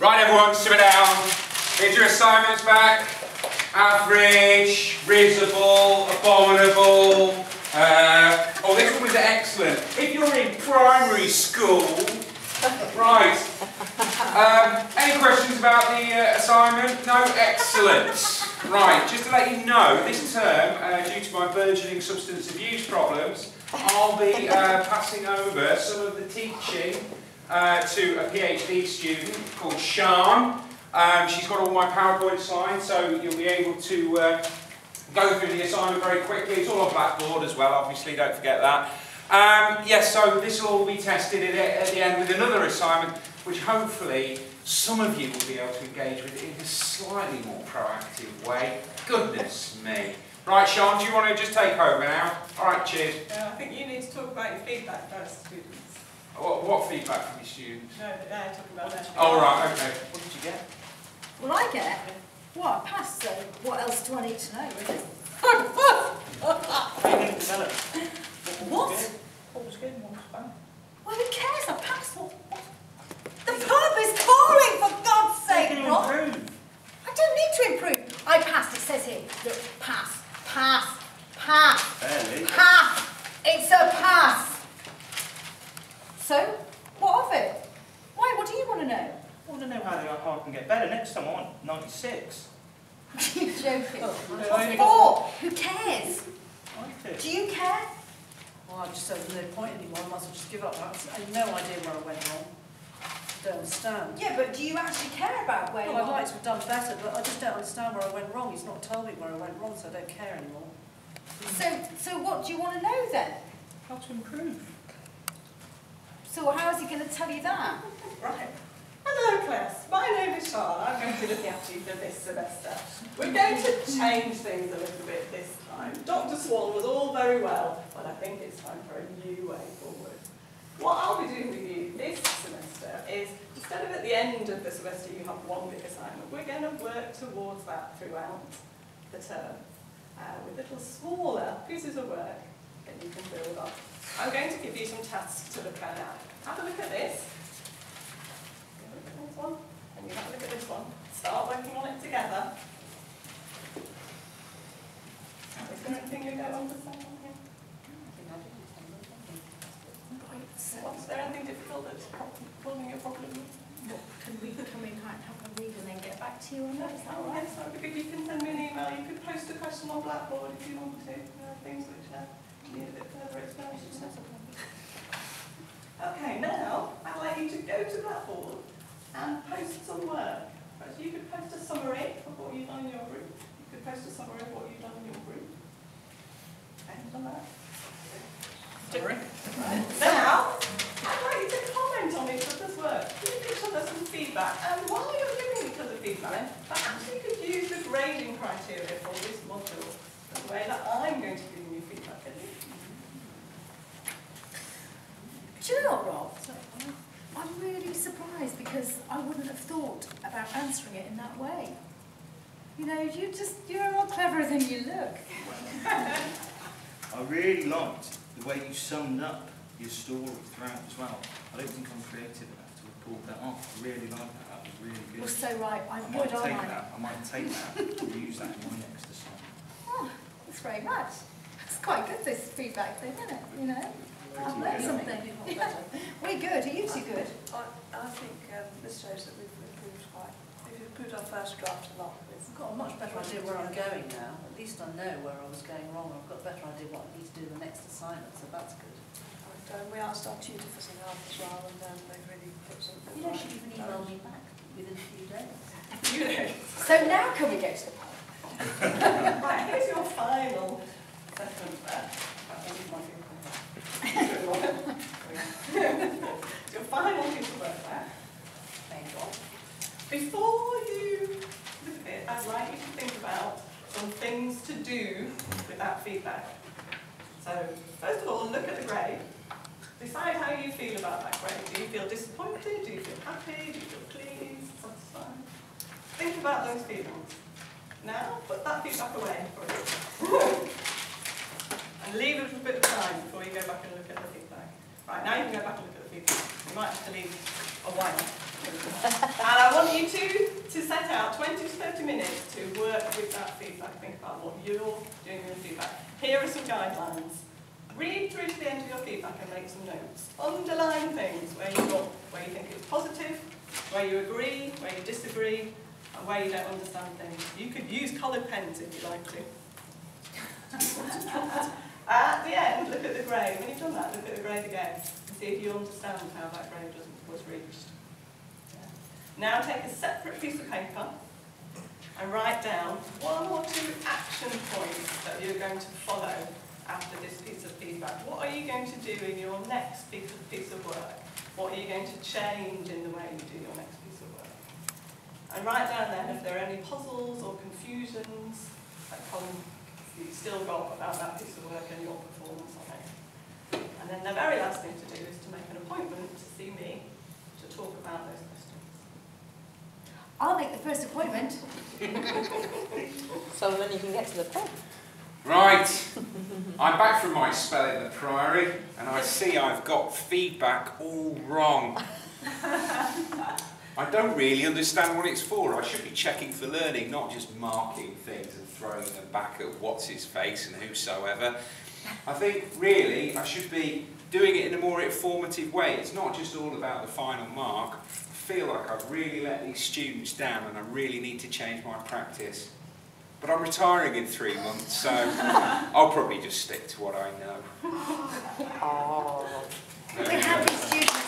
Right, everyone, sit down. Here's your assignments back. Average, reasonable, abominable. Uh, oh, this one was excellent. If you're in primary school, right. Um, any questions about the uh, assignment? No? Excellent. Right, just to let you know, this term, uh, due to my burgeoning substance abuse problems, I'll be uh, passing over some of the teaching uh, to a PhD student called Sian. Um, she's got all my PowerPoint slides, so you'll be able to uh, go through the assignment very quickly. It's all on Blackboard as well, obviously, don't forget that. Um, yes, so this will all be tested at, at the end with another assignment, which hopefully some of you will be able to engage with in a slightly more proactive way. Goodness me. Right, Sian, do you want to just take over now? All right, cheers. Uh, I think you need to talk about your feedback first. What, what feedback from your students? No, but they're talking about their Oh, right, okay. What did you get? Well, I get what I passed, so what else do I need to know, really? How are you going to develop? What? What was good and what was bad? Well, who cares? I passed. What, what? The pub is calling, for God's sake, You Rob. improve. I don't need to improve. I passed. It says here. Look, pass, pass, pass, Fairly. pass. It's a pass. So, what of it? Why? What do you want to know? I want to know how they are hard can get better. Next time I want 96. You're joking. Oh, What I for? Who cares? I did. Do you care? Well, I just said there's no point anymore, I might as well just give up. I have no idea where I went wrong. I Don't understand. Yeah, but do you actually care about where Well, you I'd are? like to have done better, but I just don't understand where I went wrong. He's not told me where I went wrong, so I don't care anymore. So, so what do you want to know then? How to improve. So how is he going to tell you that? Right. Hello class, my name is Charlotte. I'm going to look after you for this semester. We're going to change things a little bit this time. Dr Swan was all very well, but I think it's time for a new way forward. What I'll be doing with you this semester is, instead of at the end of the semester you have one big assignment, we're going to work towards that throughout the term uh, with little smaller pieces of work that you can build on. I'm going to give you some tasks to look at now. Have a look at this. You look at this one, and you have a look at this one. Start working on it together. Is there anything you don't understand on here? Was there anything difficult that's causing you a problem? Can we come in and have a read and then get back to you on that? Is that all right? Yes, that would be good. You can send me an email. You could post a question on Blackboard if you want to. There are things which uh, need a bit further explanation. Okay, now I'd like you to go to that board and post some work. Perhaps you could post a summary of what you've done in your group. You could post a summary of what you've done in your group. And on that. Summary. Now, I'd like you to comment on each other's work. Give each other some feedback. And while you're giving each other feedback, perhaps you could use the grading criteria for this module the way that I'm going to be giving you feedback. Do you know what, Rob? I'm really surprised because I wouldn't have thought about answering it in that way. You know, you just, you're a lot cleverer than you look. I really liked the way you summed up your story throughout as well. I don't think I'm creative enough to have pulled that off. I really liked that. That was really You're good. so right. I I'm might good, take I? that. I might take that and use that in my next assignment. Oh, thanks very much. It's quite good, this feedback thing, isn't it? You know? I've learned something. Yeah. We're good. Are you two good? I, I think um, this shows that we've improved quite, we've improved our first draft a lot. We've got a much better idea where I'm going now. At least I know where I was going wrong. I've got a better idea what I need to do in the next assignment, so that's good. And um, we asked our tutor for some help as well, and um, they've really put some... You know, she even emailed me back within a few days. You know. So now can we go to the pub? Right, here's your final sentence there. I think it might be It's your final piece of work there. There you go. Before you look like you to think about some things to do with that feedback. So, first of all, look at the grade. Decide how you feel about that grade. Do you feel disappointed? Do you feel happy? Do you feel pleased? Satisfied? Think about those feelings. Now, put that feedback away for a and leave a little bit of time before you go back and look at the feedback. Right, now you can go back and look at the feedback. You might have to leave a while. and I want you to, to set out 20 to 30 minutes to work with that feedback. Think about what you're doing with feedback. Here are some guidelines. Read through to the end of your feedback and make some notes. Underline things where you where you think it's positive, where you agree, where you disagree, and where you don't understand things. You could use coloured pens if you like to. At the end, look at the grade. When you've done that, look at the grade again and see if you understand how that grade was reached. Now take a separate piece of paper and write down one or two action points that you're going to follow after this piece of feedback. What are you going to do in your next piece of, piece of work? What are you going to change in the way you do your next piece of work? And write down then if there are any puzzles or confusions that Colin oh, you've still got about that piece of work and your performance on it. And then the very last thing to do is to make an appointment to see me to talk about those questions. I'll make the first appointment. So then you can get to the point. Right, I'm back from my spell in the Priory and I see I've got feedback all wrong. I don't really understand what it's for. I should be checking for learning, not just marking things and throwing them back at what's his face and whosoever. I think really I should be doing it in a more informative way. It's not just all about the final mark. I feel like I've really let these students down and I really need to change my practice. But I'm retiring in three months, so I'll probably just stick to what I know. Oh. We're we go. happy students.